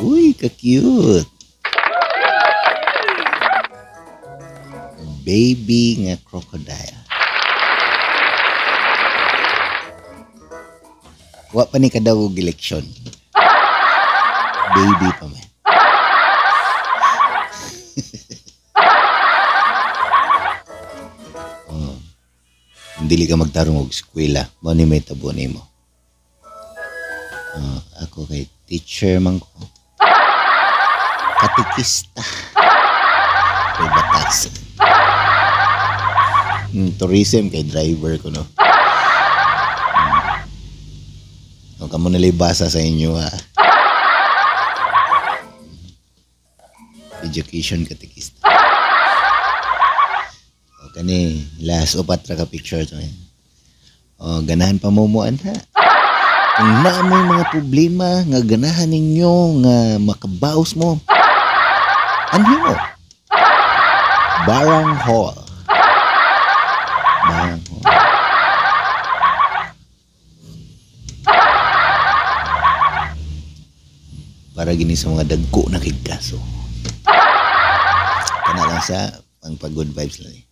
Uy, ka-cute. Baby nga crocodile. Wa pa ni kadaw og eleksyon. Baby pa man. oh. Dili ka magtarong og eskwela, mo ni may tabo nimo. Oh, ako kay teacher man ko. Katikista. Kay batas. Hmm, tourism kay driver ko no. Hmm. O kamo nalibasa sa inyo ha. Education katikista. O kani last upat ra ka picture to. eh. O ganahan pa mo mo ha. Kung na may mga problema nga ganahan ninyo nga makabaos mo. Ano mo? Barang Hall. Barang Hall. Para gini sa mga dagko na kay kaso. Kana lang sa ang pag good vibes lang eh.